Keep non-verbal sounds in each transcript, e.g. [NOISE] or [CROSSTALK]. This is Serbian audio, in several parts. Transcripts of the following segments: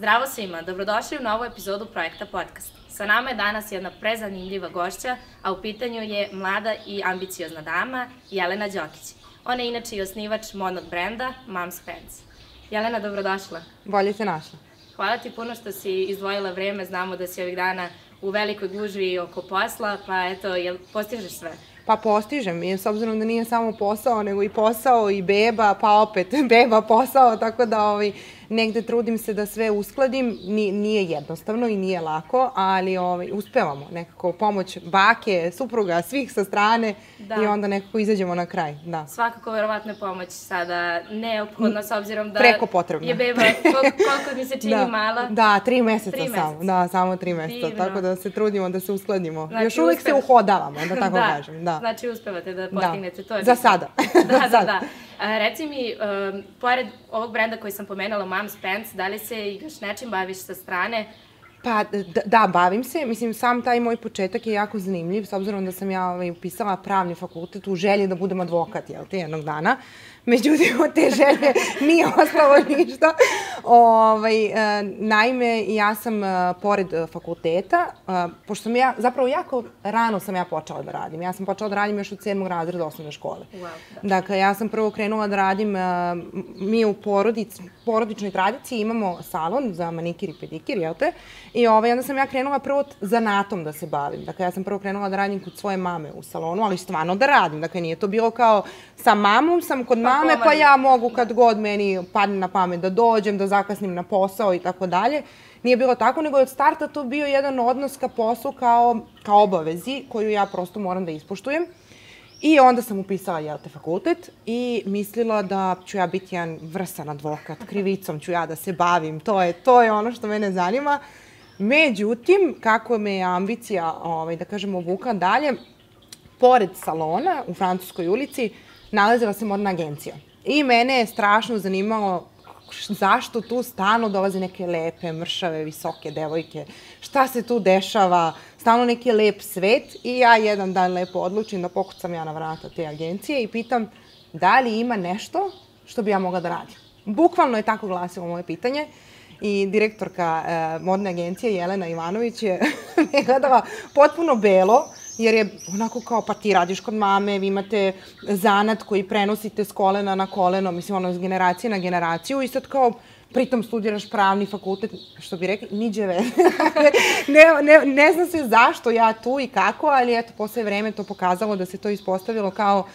Zdravo svima, dobrodošli u novu epizodu projekta Podcast. Sa nama je danas jedna prezanimljiva gošća, a u pitanju je mlada i ambiciozna dama Jelena Đokić. Ona je inače i osnivač modnog brenda Mom's Pants. Jelena, dobrodošla. Bolje se našla. Hvala ti puno što si izdvojila vreme, znamo da si ovih dana u velikoj gužvi oko posla, pa eto, jel postižeš sve? Pa postižem, jer s obzirom da nije samo posao, nego i posao i beba, pa opet [LAUGHS] beba, posao, tako da ovaj, negde trudim se da sve uskladim. Nije jednostavno i nije lako, ali ovaj, uspevamo nekako pomoć bake, supruga, svih sa strane da. i onda nekako izađemo na kraj. Da. Svakako verovatno je pomoć sada neophodna s obzirom da Preko potrebno. je beba koliko, koliko mi se [LAUGHS] čini da. mala. Da, tri meseca tri samo. Meseca. Da, samo tri meseca. Divno. Tako da se trudimo da se uskladimo. Znači, Još uvek uspeva. se uhodavamo, da tako da. kažem. Da. Znači uspevate da, da. postignete. Da. To je Za [LAUGHS] sada. da, da, da. A, reci mi, um, pored ovog brenda koji sam pomenula, Mom's Pants, da li se još nečim baviš sa strane? Pa da, da, bavim se. Mislim, sam taj moj početak je jako zanimljiv, s obzirom da sam ja ovaj, upisala pravni fakultet u želji da budem advokat, jel te, jednog dana. Međutim, od te želje nije ostalo ništa. Ovaj, e, naime, ja sam e, pored e, fakulteta, pošto sam ja, zapravo jako rano sam ja počela da radim. Ja sam počela da radim još od sedmog razreda osnovne škole. Wow, da. Dakle, ja sam prvo krenula da radim, mi u porodic, porodičnoj tradiciji imamo salon za manikir i pedikir, jel te? I ovaj, onda sam ja krenula prvo zanatom da se bavim. Dakle, ja sam prvo krenula da radim kod svoje mame u salonu, ali stvarno da radim. Dakle, nije to bilo kao sa mamom, sam kod mame, pa ja mogu kad god meni padne na pamet da dođem, da zakasnim na posao i tako dalje. Nije bilo tako, nego je od starta to bio jedan odnos ka poslu kao, kao obavezi koju ja prosto moram da ispoštujem. I onda sam upisala, jel te, fakultet i mislila da ću ja biti jedan vrsan advokat, krivicom ću ja da se bavim, to je, to je ono što mene zanima. Međutim, kako me je ambicija, ovaj, da kažemo, vuka dalje, pored salona u Francuskoj ulici nalazila se modna agencija. I mene je strašno zanimalo zašto tu stano dolaze neke lepe, mršave, visoke devojke, šta se tu dešava, stalno neki lep svet i ja jedan dan lepo odlučim da pokucam ja na vrata te agencije i pitam da li ima nešto što bi ja mogla da radim. Bukvalno je tako glasilo moje pitanje i direktorka e, modne agencije Jelena Ivanović je [LAUGHS] me gledala potpuno belo, jer je onako kao, pa ti radiš kod mame, vi imate zanat koji prenosite s kolena na koleno, mislim, ono, s generacije na generaciju i sad kao, pritom studiraš pravni fakultet, što bi rekli, niđe [LAUGHS] ne, ne, ne zna se zašto ja tu i kako, ali eto, posle vreme to pokazalo da se to ispostavilo kao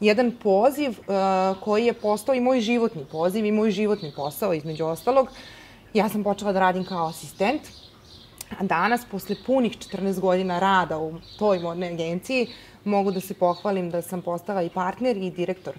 jedan poziv uh, koji je postao i moj životni poziv i moj životni posao, između ostalog. Ja sam počela da radim kao asistent, A danas, posle punih 14 godina rada u toj modnoj agenciji, mogu da se pohvalim da sam postala i partner i direktor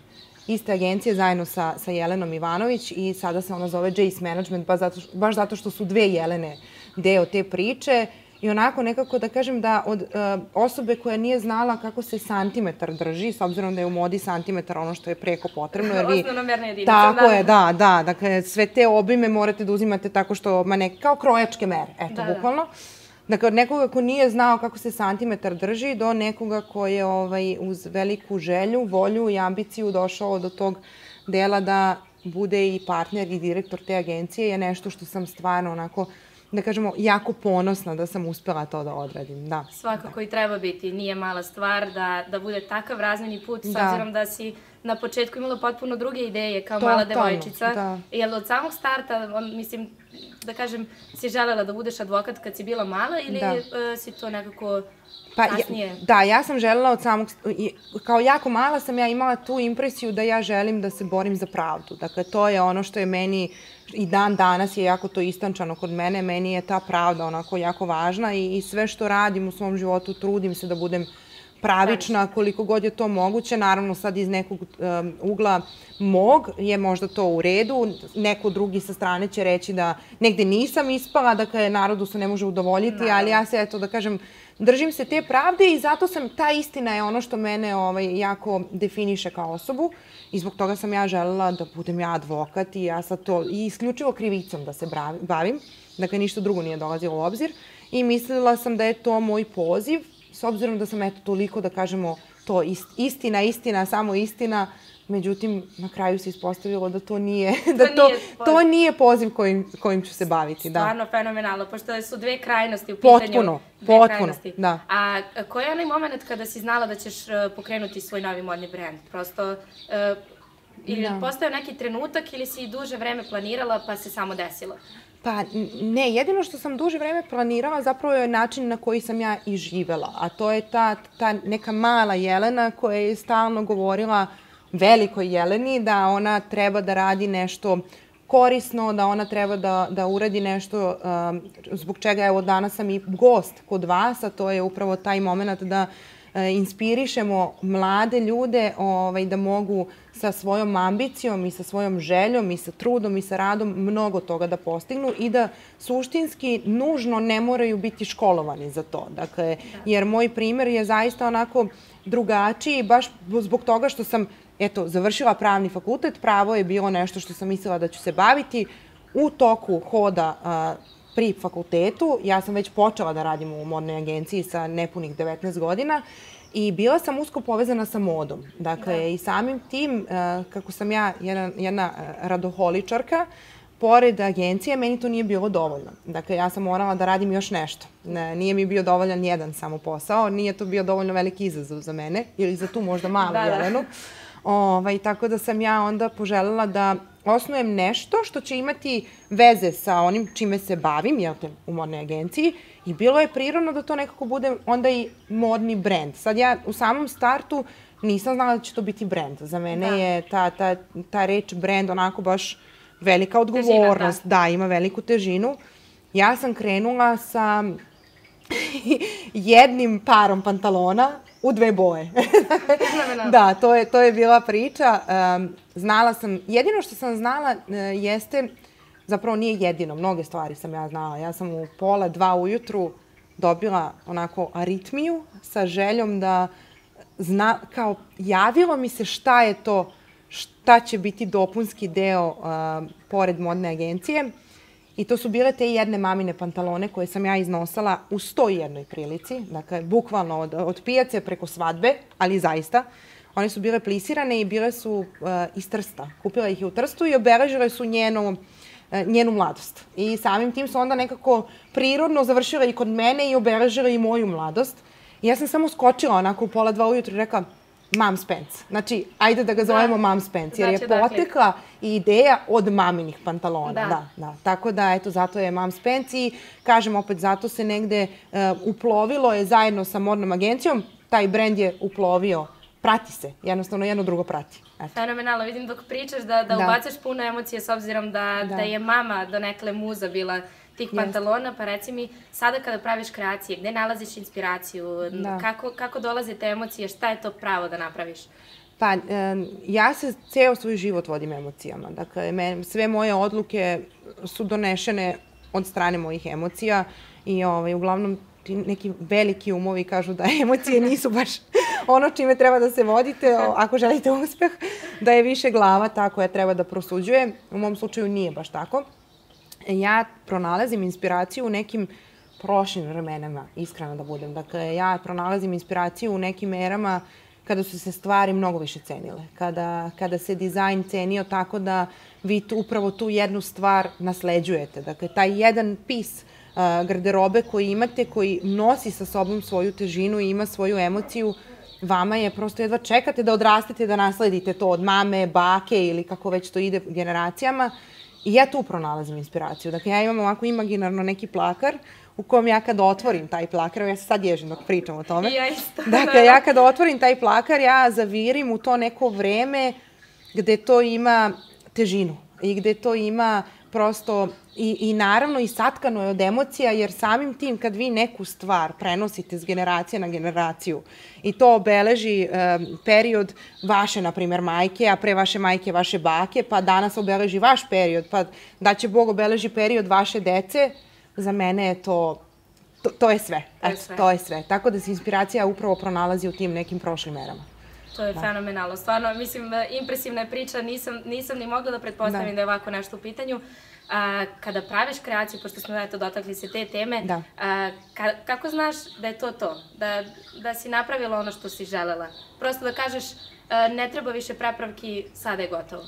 iste agencije zajedno sa, sa Jelenom Ivanović i sada se ona zove Jace Management, baš zato, baš zato što su dve Jelene deo te priče i onako nekako da kažem da od uh, osobe koja nije znala kako se santimetar drži, s obzirom da je u modi santimetar ono što je preko potrebno, jer vi... Osnovnomerna jedinica. Tako da. je, da, da, dakle sve te obime morate da uzimate tako što, ma ne, kao krojačke mere, eto, da, da. bukvalno. Da. Dakle, od nekoga ko nije znao kako se santimetar drži do nekoga ko je ovaj, uz veliku želju, volju i ambiciju došao do tog dela da bude i partner i direktor te agencije je nešto što sam stvarno onako da kažemo, jako ponosna da sam uspela to da odradim, da. Svakako da. i treba biti, nije mala stvar da, da bude takav razmeni put, s da. obzirom da si na početku imala potpuno druge ideje kao to, mala devojčica. Da. Jel od samog starta, mislim, da kažem, si želela da budeš advokat kad si bila mala ili da. uh, si to nekako Pa, kasnije? Ja, da, ja sam želela od samog, kao jako mala sam ja imala tu impresiju da ja želim da se borim za pravdu. Dakle, to je ono što je meni i dan danas je jako to istančano kod mene, meni je ta pravda onako jako važna i, i sve što radim u svom životu trudim se da budem pravična koliko god je to moguće, naravno sad iz nekog um, ugla mog je možda to u redu, neko drugi sa strane će reći da negde nisam ispala, dakle narodu se ne može udovoljiti, naravno. ali ja se eto da kažem držim se te pravde i zato sam, ta istina je ono što mene ovaj, jako definiše kao osobu i zbog toga sam ja želela da budem ja advokat i ja sad to, i isključivo krivicom da se bavim, dakle ništa drugo nije dolazilo u obzir. I mislila sam da je to moj poziv, s obzirom da sam eto toliko da kažemo to istina, istina, samo istina, Međutim, na kraju se ispostavilo da to nije, [LAUGHS] da to, nije to nije poziv kojim, kojim ću se baviti. Da. Stvarno fenomenalno, pošto su dve krajnosti u pitanju. Potpuno, potpuno, krajnosti. da. A koji je onaj moment kada si znala da ćeš e, pokrenuti svoj novi modni brend? Prosto, uh, ili da. postao neki trenutak ili si duže vreme planirala pa se samo desilo? Pa ne, jedino što sam duže vreme planirala zapravo je način na koji sam ja i živela, a to je ta, ta neka mala Jelena koja je stalno govorila velikoj Jeleni da ona treba da radi nešto korisno, da ona treba da, da uradi nešto um, zbog čega evo danas sam i gost kod vas, a to je upravo taj moment da uh, inspirišemo mlade ljude ovaj, da mogu sa svojom ambicijom i sa svojom željom i sa trudom i sa radom mnogo toga da postignu i da suštinski nužno ne moraju biti školovani za to. Dakle, jer moj primer je zaista onako drugačiji baš zbog toga što sam eto, završila pravni fakultet, pravo je bilo nešto što sam mislila da ću se baviti. U toku hoda a, pri fakultetu, ja sam već počela da radim u modnoj agenciji sa nepunih 19 godina i bila sam usko povezana sa modom. Dakle, da. i samim tim, a, kako sam ja jedna, jedna radoholičarka, pored agencije, meni to nije bilo dovoljno. Dakle, ja sam morala da radim još nešto. Ne, nije mi bio dovoljan jedan samo posao, nije to bio dovoljno veliki izazov za mene, ili za tu možda malu da, da. Jelenu. Da. Ovaj, tako da sam ja onda poželjela da osnujem nešto što će imati veze sa onim čime se bavim, jel te, u modnoj agenciji, i bilo je prirodno da to nekako bude onda i modni brend. Sad ja u samom startu nisam znala da će to biti brend. Za mene da. je ta, ta, ta reč brend onako baš velika odgovornost. Težina, da. da, ima veliku težinu. Ja sam krenula sa [LAUGHS] jednim parom pantalona u dve boje. [LAUGHS] da, to je, to je bila priča. Um, znala sam, jedino što sam znala uh, jeste, zapravo nije jedino, mnoge stvari sam ja znala. Ja sam u pola dva ujutru dobila onako aritmiju sa željom da zna, kao javilo mi se šta je to, šta će biti dopunski deo uh, pored modne agencije. I to su bile te jedne mamine pantalone koje sam ja iznosala u sto jednoj prilici, dakle, bukvalno od, od pijace preko svadbe, ali zaista. One su bile plisirane i bile su uh, iz Trsta. Kupila ih je u Trstu i obeležile su njenu, uh, njenu mladost. I samim tim su onda nekako prirodno završile i kod mene i obeležile i moju mladost. I ja sam samo skočila onako u pola dva ujutru i rekla, Mam Spence. Znači, ajde da ga zovemo da. Mam Spence, jer znači, je dakle- potekla dakle... ideja od maminih pantalona. Da. da. da, Tako da, eto, zato je Mam Spence i, kažem opet, zato se negde uh, uplovilo je zajedno sa modnom agencijom, taj brend je uplovio prati se, jednostavno jedno drugo prati. Eto. Fenomenalno, vidim dok pričaš da, da, da. ubacaš puno emocije s obzirom da, da. da je mama do nekle muza bila tih yes. pantalona, pa reci mi, sada kada praviš kreacije, gde nalaziš inspiraciju, da. kako, kako dolaze te emocije, šta je to pravo da napraviš? Pa, um, ja se ceo svoj život vodim emocijama. Dakle, me, sve moje odluke su donešene od strane mojih emocija i ovaj, uglavnom ti neki veliki umovi kažu da [LAUGHS] emocije nisu baš ono čime treba da se vodite ako želite uspeh, da je više glava ta koja treba da prosuđuje. U mom slučaju nije baš tako ja pronalazim inspiraciju u nekim prošlim vremenama, iskreno da budem. Dakle, ja pronalazim inspiraciju u nekim erama kada su se stvari mnogo više cenile. Kada, kada se dizajn cenio tako da vi tu, upravo tu jednu stvar nasleđujete. Dakle, taj jedan pis uh, garderobe koji imate, koji nosi sa sobom svoju težinu i ima svoju emociju, vama je prosto jedva čekate da odrastete, da nasledite to od mame, bake ili kako već to ide generacijama. I ja tu pronalazim inspiraciju. Dakle, ja imam ovako imaginarno neki plakar u kojem ja kad otvorim taj plakar, ja se sad ježim dok pričam o tome. Ja isto. [LAUGHS] Dakle, ja kad otvorim taj plakar, ja zavirim u to neko vreme gde to ima težinu i gde to ima prosto i, i naravno i satkano je od emocija, jer samim tim kad vi neku stvar prenosite s generacije na generaciju i to obeleži um, period vaše, na primer, majke, a pre vaše majke vaše bake, pa danas obeleži vaš period, pa da će Bog obeleži period vaše dece, za mene je to To, to je sve. To je sve. to je sve. Tako da se inspiracija upravo pronalazi u tim nekim prošlim merama. To je da. fenomenalno. Stvarno, mislim, impresivna je priča, nisam, nisam ni mogla da pretpostavim da, da je ovako nešto u pitanju. a, kada praviš kreaciju, pošto smo eto dotakli se te teme, da. a, ka, kako znaš da je to to? Da, da si napravila ono što si želela? Prosto da kažeš, a, ne treba više prepravki, sada je gotovo.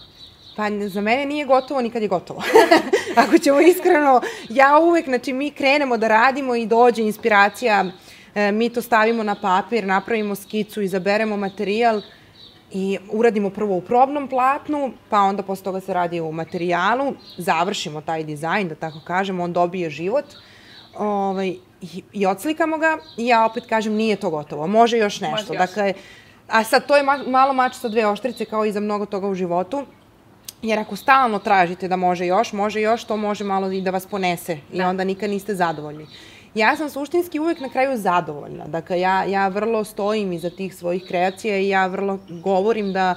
Pa za mene nije gotovo ni kad je gotovo. [LAUGHS] Ako ćemo iskreno, ja uvek, znači mi krenemo da radimo i dođe inspiracija, mi to stavimo na papir, napravimo skicu, izaberemo materijal, i uradimo prvo u probnom platnu, pa onda posle toga se radi u materijalu, završimo taj dizajn, da tako kažemo, on dobije život ovaj, i, i odslikamo ga i ja opet kažem nije to gotovo, može još nešto. Može još. Dakle, a sad to je ma, malo mač sa dve oštrice kao i za mnogo toga u životu, jer ako stalno tražite da može još, može još, to može malo i da vas ponese da. i onda nikad niste zadovoljni ja sam suštinski uvek na kraju zadovoljna. Dakle, ja, ja vrlo stojim iza tih svojih kreacija i ja vrlo govorim da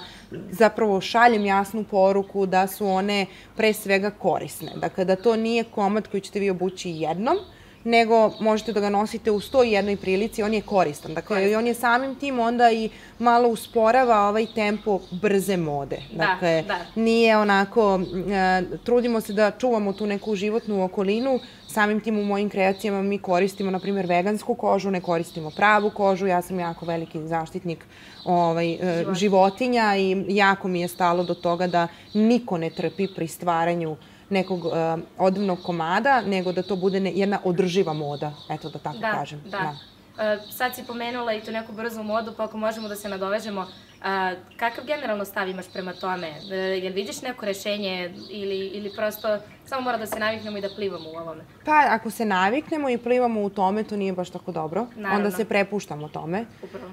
zapravo šaljem jasnu poruku da su one pre svega korisne. Dakle, da to nije komad koji ćete vi obući jednom, nego možete da ga nosite u sto jednoj prilici, on je koristan. Dakle, i on je samim tim onda i malo usporava ovaj tempo brze mode. Da, dakle, da, da. nije onako, e, trudimo se da čuvamo tu neku životnu okolinu, samim tim u mojim kreacijama mi koristimo, na primjer, vegansku kožu, ne koristimo pravu kožu, ja sam jako veliki zaštitnik ovaj, e, životinja i jako mi je stalo do toga da niko ne trpi pri stvaranju nekog uh, odevnog komada, nego da to bude ne, jedna održiva moda, eto da tako da, kažem. Da, da. Uh, sad si pomenula i tu neku brzu modu, pa ako možemo da se nadovežemo, a, kakav generalno stav imaš prema tome? E, jel vidiš neko rešenje ili, ili prosto samo mora da se naviknemo i da plivamo u ovome? Pa, ako se naviknemo i plivamo u tome, to nije baš tako dobro. Naravno. Onda se prepuštamo tome. Upravo.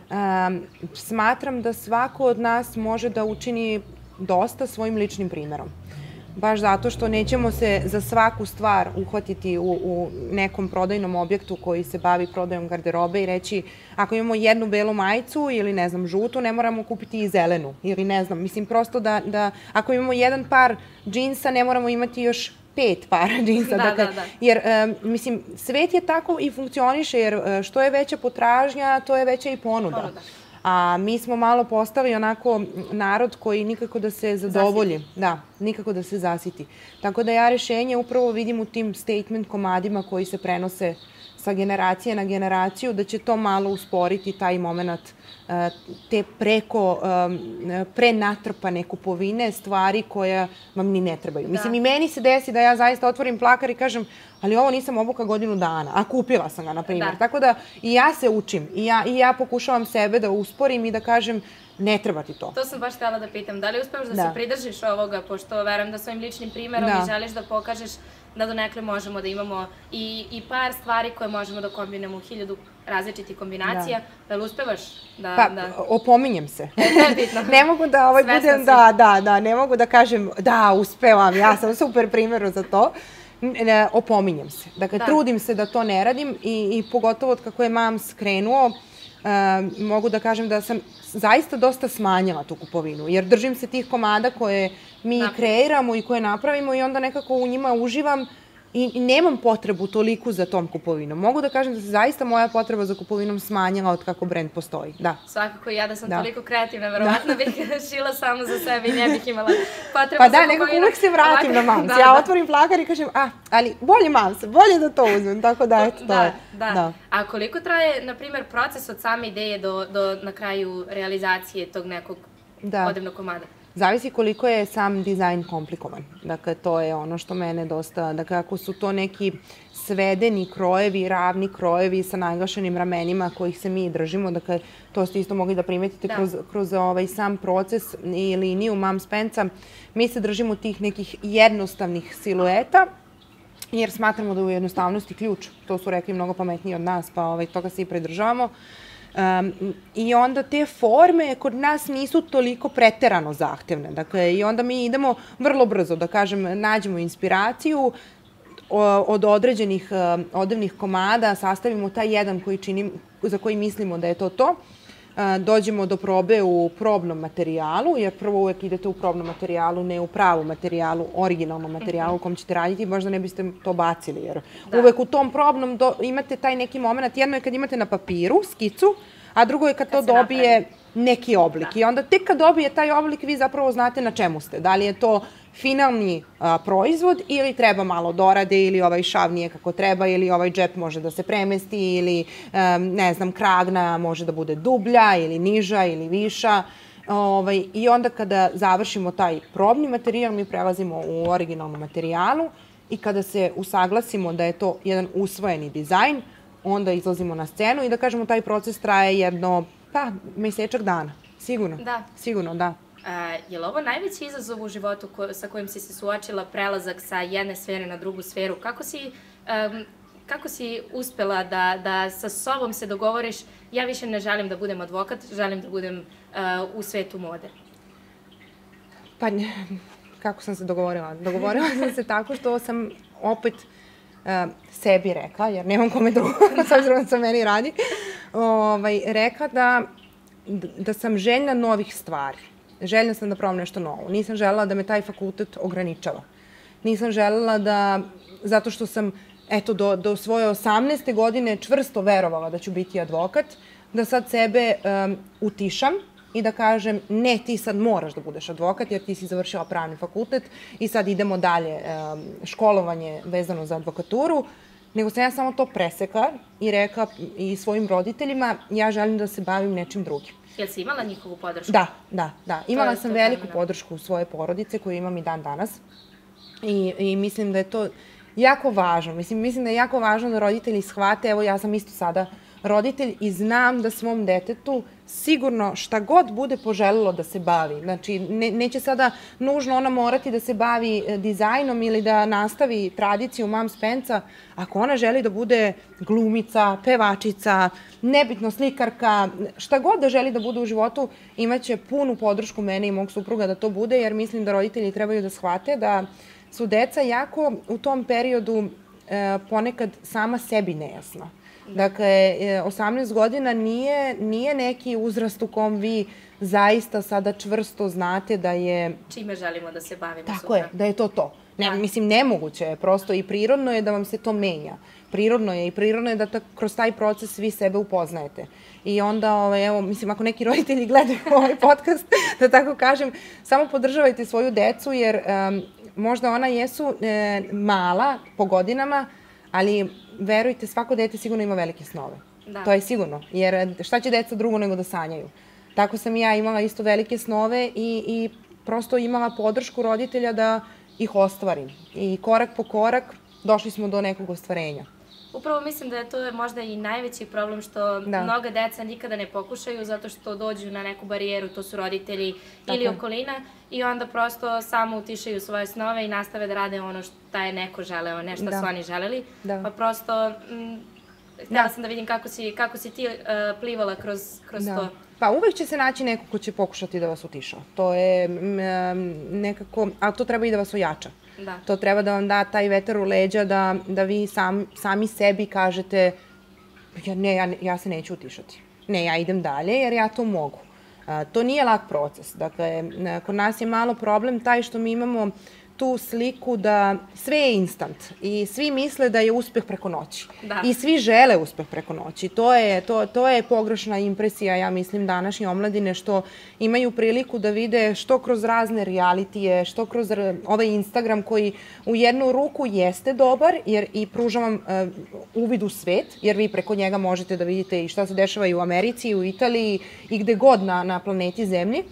Um, smatram da svako od nas može da učini dosta svojim ličnim primerom baš zato što nećemo se za svaku stvar uhvatiti u, u nekom prodajnom objektu koji se bavi prodajom garderobe i reći ako imamo jednu belu majicu ili ne znam žutu, ne moramo kupiti i zelenu ili ne znam, mislim prosto da, da ako imamo jedan par džinsa ne moramo imati još pet para [LAUGHS] džinsa. Da, dakle, da, da. Jer, um, mislim, svet je tako i funkcioniše, jer uh, što je veća potražnja, to je veća i ponuda. ponuda. A mi smo malo postali onako narod koji nikako da se zadovolji. Zasiti. Da, nikako da se zasiti. Tako da ja rešenje upravo vidim u tim statement komadima koji se prenose sa generacije na generaciju, da će to malo usporiti taj moment eh, te preko prenatrpane kupovine stvari koja vam ni ne trebaju. Da. Mislim, i meni se desi da ja zaista otvorim plakar i kažem, ali ovo nisam obuka godinu dana, a kupila sam ga, na primjer. Da. Tako da i ja se učim i ja, i ja pokušavam sebe da usporim i da kažem, ne treba ti to. To sam baš htjela da pitam. Da li uspevaš da, da. se pridržiš ovoga, pošto verujem da svojim ličnim primerom da. i želiš da pokažeš da donekle možemo da imamo i, i par stvari koje možemo da kombinujemo u hiljadu različitih kombinacija. Da, da li uspevaš da... Pa, da... opominjem se. [LAUGHS] ne mogu da ovaj budem, da, da, da, ne mogu da kažem, da, uspevam, ja sam super primjeru za to. Ne, opominjem se. Dakle, da. trudim se da to ne radim i, i pogotovo od kako je mam skrenuo, uh, mogu da kažem da sam zaista dosta smanjila tu kupovinu, jer držim se tih komada koje mi Napravi. kreiramo i koje napravimo i onda nekako u njima uživam i, i nemam potrebu toliku za tom kupovinom. Mogu da kažem da se zaista moja potreba za kupovinom smanjila od kako brend postoji. Da. Svakako ja da sam da. toliko kreativna, verovatno da. bih [LAUGHS] šila samo za sebe i ne bih imala potrebu pa da, za kupovinom. Pa da, nekako uvek se vratim Ovako, na mams. Da, ja da. otvorim plakar i kažem, a, ali bolje mams, bolje da to uzmem. Tako da, eto, to da, je. Da. da. A koliko traje, na primer, proces od same ideje do, do na kraju realizacije tog nekog da. odevnog komada? Zavisi koliko je sam dizajn komplikovan. Dakle, to je ono što mene dosta... Dakle, ako su to neki svedeni krojevi, ravni krojevi sa naglašenim ramenima kojih se mi držimo, dakle, to ste isto mogli da primetite da. kroz, kroz ovaj sam proces i liniju Mam Spenca, mi se držimo tih nekih jednostavnih silueta, jer smatramo da je u jednostavnosti ključ. To su rekli mnogo pametniji od nas, pa ovaj, toga se i predržavamo. Um, I onda te forme kod nas nisu toliko preterano zahtevne. Dakle, i onda mi idemo vrlo brzo, da kažem, nađemo inspiraciju, od određenih odevnih komada sastavimo taj jedan koji činim, za koji mislimo da je to to, dođemo do probe u probnom materijalu, jer prvo uvek idete u probnom materijalu, ne u pravu materijalu, originalnom materijalu u kom ćete raditi, možda ne biste to bacili, jer da. uvek u tom probnom do, imate taj neki moment, jedno je kad imate na papiru skicu, a drugo je kad, kad to dobije napravi neki oblik. Da. I onda tek kad dobije taj oblik, vi zapravo znate na čemu ste. Da li je to finalni a, proizvod ili treba malo dorade ili ovaj šav nije kako treba ili ovaj džep može da se premesti ili a, ne znam kragna može da bude dublja ili niža ili viša. Ovaj, I onda kada završimo taj probni materijal, mi prelazimo u originalnu materijalu i kada se usaglasimo da je to jedan usvojeni dizajn, onda izlazimo na scenu i da kažemo taj proces traje jedno, pa, mesečak dana. Sigurno. Da. Sigurno, da. A, je li ovo najveći izazov u životu ko, sa kojim si se suočila, prelazak sa jedne sfere na drugu sferu? Kako si, um, kako si uspela da, da sa sobom se dogovoriš, ja više ne želim da budem advokat, želim da budem uh, u svetu mode? Pa, kako sam se dogovorila? Dogovorila sam se tako što sam opet uh, sebi rekla, jer nemam kome drugo, [LAUGHS] s obzirom da se meni radi, ovaj, rekla da, da sam željna novih stvari. Željna sam da probam nešto novo. Nisam želela da me taj fakultet ograničava. Nisam želela da, zato što sam eto, do, do svoje 18. godine čvrsto verovala da ću biti advokat, da sad sebe um, utišam i da kažem ne, ti sad moraš da budeš advokat jer ti si završila pravni fakultet i sad idemo dalje um, školovanje vezano za advokaturu, nego sam ja samo to presekla i rekla i svojim roditeljima ja želim da se bavim nečim drugim. Jel si imala njihovu podršku? Da, da, da. Imala sam veliku podršku svoje porodice koju imam i dan danas. I, I mislim da je to jako važno. Mislim, mislim da je jako važno da roditelji shvate, evo ja sam isto sada roditelj i znam da svom detetu sigurno šta god bude poželilo da se bavi. Znači, ne, neće sada nužno ona morati da se bavi e, dizajnom ili da nastavi tradiciju Mam Spenca, ako ona želi da bude glumica, pevačica, nebitno slikarka, šta god da želi da bude u životu, imaće punu podršku mene i mog supruga da to bude, jer mislim da roditelji trebaju da shvate da su deca jako u tom periodu e, ponekad sama sebi nejasna. Dakle, 18 godina nije, nije neki uzrast u kom vi zaista sada čvrsto znate da je... Čime želimo da se bavimo Tako sutra. je, da je to to. Ne, da. Mislim, nemoguće je, prosto i prirodno je da vam se to menja. Prirodno je i prirodno je da ta, kroz taj proces vi sebe upoznajete. I onda, ovaj, evo, mislim, ako neki roditelji gledaju [LAUGHS] ovaj podcast, da tako kažem, samo podržavajte svoju decu, jer um, možda ona jesu e, mala po godinama, ali verujte, svako dete sigurno ima velike snove. Da. To je sigurno, jer šta će deca drugo nego da sanjaju? Tako sam i ja imala isto velike snove i, i prosto imala podršku roditelja da ih ostvarim. I korak po korak došli smo do nekog ostvarenja. Upravo mislim da je to možda i najveći problem što da. mnoga deca nikada ne pokušaju zato što dođu na neku barijeru, to su roditelji Tako. ili okolina i onda prosto samo utišaju svoje snove i nastave da rade ono što je neko želeo, nešto da. su oni želeli. Da. Pa prosto, m, htjela da. sam da vidim kako si, kako si ti uh, plivala kroz, kroz da. to. Pa uvek će se naći neko ko će pokušati da vas utiša. To je m, nekako, ali to treba i da vas ojača. Da. To treba da vam da taj vetar u leđa da, da vi sam, sami sebi kažete ja, ne, ja, ja se neću utišati. Ne, ja idem dalje jer ja to mogu. A, to nije lak proces. Dakle, kod nas je malo problem taj što mi imamo tu sliku da sve je instant i svi misle da je uspeh preko noći. Da. I svi žele uspeh preko noći. To je, to, to je pogrešna impresija, ja mislim, današnje omladine što imaju priliku da vide što kroz razne realitije, što kroz ovaj Instagram koji u jednu ruku jeste dobar jer i pruža vam uh, uvid u svet, jer vi preko njega možete da vidite i šta se dešava i u Americi, i u Italiji i gde god na, na planeti Zemlji.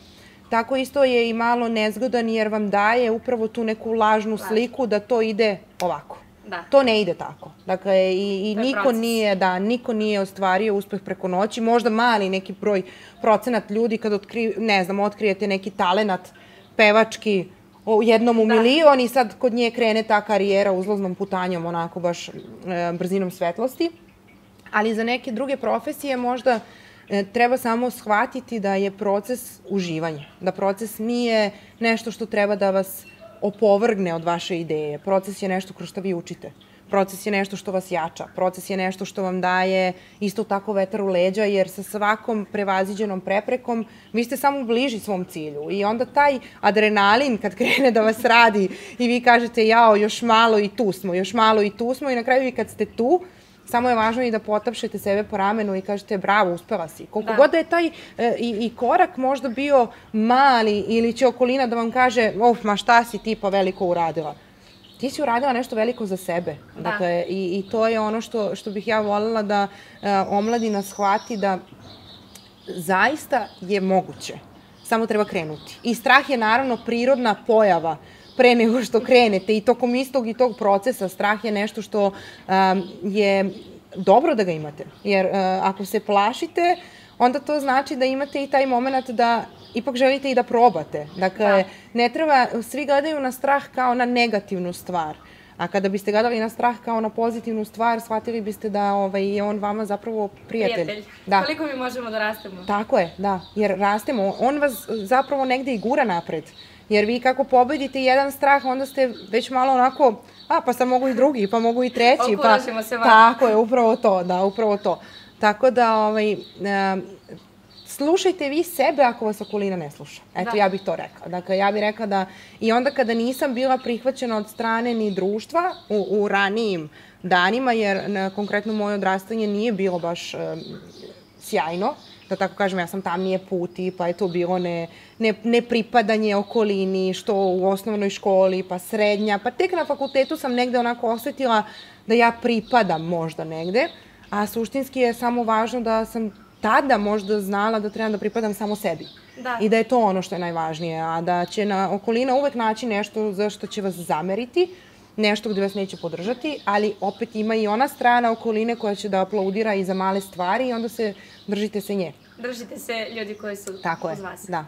Tako isto je i malo nezgodan jer vam daje upravo tu neku lažnu sliku da to ide ovako. Da. To ne ide tako. Dakle, i, i niko proces. nije, da, niko nije ostvario uspeh preko noći. Možda mali neki broj procenat ljudi kad otkri, ne znam, otkrijete neki talenat pevački u jednom u da. milion i sad kod nje krene ta karijera uzlaznom putanjom, onako baš e, brzinom svetlosti. Ali za neke druge profesije možda treba samo shvatiti da je proces uživanja, da proces nije nešto što treba da vas opovrgne od vaše ideje. Proces je nešto kroz što vi učite. Proces je nešto što vas jača. Proces je nešto što vam daje isto tako vetar u leđa, jer sa svakom prevaziđenom preprekom vi ste samo bliži svom cilju. I onda taj adrenalin kad krene da vas radi i vi kažete jao, još malo i tu smo, još malo i tu smo i na kraju vi kad ste tu, samo je važno i da potapšete sebe po ramenu i kažete bravo, uspela si. Koliko da. god da je taj e, i, i korak možda bio mali ili će okolina da vam kaže, of, ma šta si ti pa veliko uradila ti si uradila nešto veliko za sebe. Da. Dakle, i, i to je ono što, što bih ja voljela da uh, omladina shvati da zaista je moguće. Samo treba krenuti. I strah je naravno prirodna pojava pre nego što krenete i tokom istog i tog procesa strah je nešto što um, je dobro da ga imate. Jer uh, ako se plašite, onda to znači da imate i taj moment da ipak želite i da probate. Dakle, da. ne treba, svi gledaju na strah kao na negativnu stvar. A kada biste gledali na strah kao na pozitivnu stvar, shvatili biste da ovaj, je on vama zapravo prijatelj. Prijatelj. Da. Koliko mi možemo da rastemo. Tako je, da. Jer rastemo. On vas zapravo negde i gura napred. Jer vi kako pobedite jedan strah, onda ste već malo onako, a pa sad mogu i drugi, pa mogu i treći. pa, se van. Tako je, upravo to, da, upravo to. Tako da, ovaj, slušajte vi sebe ako vas okolina ne sluša. Eto, da. ja bih to rekla. Dakle, ja bih rekla da i onda kada nisam bila prihvaćena od strane ni društva u, u ranijim danima, jer na, konkretno moje odrastanje nije bilo baš um, sjajno, da tako kažem, ja sam tamnije puti, pa je to bilo ne, ne, ne pripadanje okolini, što u osnovnoj školi, pa srednja, pa tek na fakultetu sam negde onako osetila da ja pripadam možda negde, a suštinski je samo važno da sam tada možda znala da trebam da pripadam samo sebi. Da. I da je to ono što je najvažnije, a da će na okolina uvek naći nešto za što će vas zameriti, nešto gde vas neće podržati, ali opet ima i ona strana okoline koja će da aplaudira i za male stvari i onda se držite se nje. Držite se ljudi koji su Tako uz vas. Da.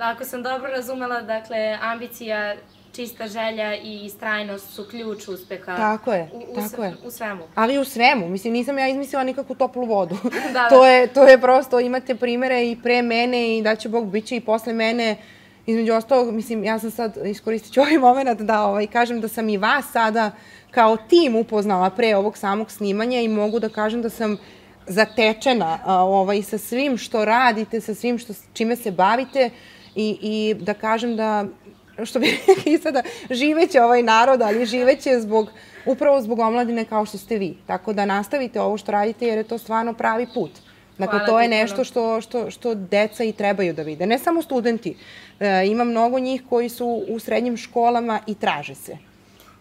Ako sam dobro razumela, dakle, ambicija čista želja i istrajnost su ključ uspeha. Tako je, u, u, tako je. U svemu. Ali u svemu, mislim, nisam ja izmislila nikakvu toplu vodu. [LAUGHS] da, da. to, je, to je prosto, imate primere i pre mene i da će Bog biće i posle mene. Između ostalog, mislim, ja sam sad, iskoristit ću ovaj moment da ovaj, kažem da sam i vas sada kao tim upoznala pre ovog samog snimanja i mogu da kažem da sam zatečena ovaj, sa svim što radite, sa svim što, čime se bavite i, i da kažem da što bi [LAUGHS] rekli sada, živeće ovaj narod, ali živeće zbog, upravo zbog omladine kao što ste vi. Tako da nastavite ovo što radite jer je to stvarno pravi put. Dakle, Hvala to je nešto što, što, što deca i trebaju da vide. Ne samo studenti. E, ima mnogo njih koji su u srednjim školama i traže se.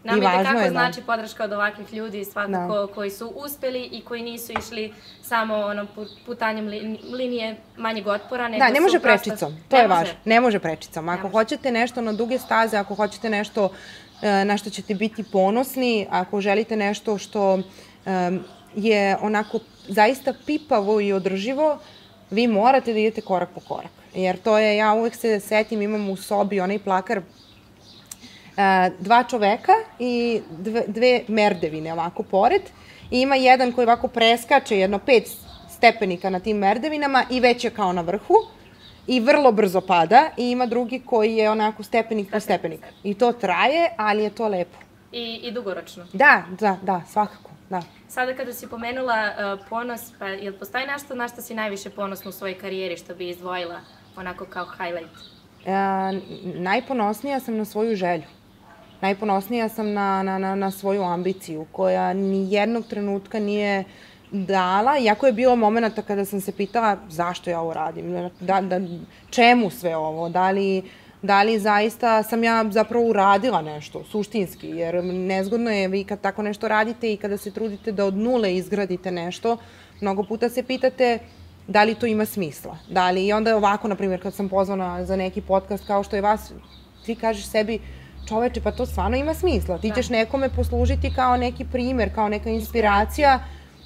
Nam je kako je, da. znači da. podrška od ovakvih ljudi, svakako da. koji su uspeli i koji nisu išli samo ono putanjem li, linije manjeg otpora, nego Da, ne može prosto... prečicom, to ne je važno. Ne može prečicom. Ako ne hoćete nešto na duge staze, ako hoćete nešto e, na što ćete biti ponosni, ako želite nešto što um, je onako zaista pipavo i održivo, vi morate da idete korak po korak. Jer to je, ja uvek se setim, imam u sobi onaj plakar dva čoveka i dve, dve merdevine ovako pored. I ima jedan koji ovako preskače jedno pet stepenika na tim merdevinama i već je kao na vrhu i vrlo brzo pada i ima drugi koji je onako stepenik po stepenik. I to traje, ali je to lepo. I, i dugoročno. Da, da, da, svakako, da. Sada kada si pomenula uh, ponos, pa jel postoji nešto na što si najviše ponosna u svojoj karijeri što bi izdvojila onako kao highlight? Uh, najponosnija sam na svoju želju najponosnija sam na, na, na, na svoju ambiciju, koja ni jednog trenutka nije dala, iako je bilo momenta kada sam se pitala zašto ja ovo radim, da, da, čemu sve ovo, da li, da li zaista sam ja zapravo uradila nešto, suštinski, jer nezgodno je vi kad tako nešto radite i kada se trudite da od nule izgradite nešto, mnogo puta se pitate da li to ima smisla, da li, i onda je ovako, na primjer, kad sam pozvana za neki podcast kao što je vas, ti kažeš sebi, čoveče, pa to stvarno ima smisla. Ti da. ćeš nekome poslužiti kao neki primer, kao neka inspiracija.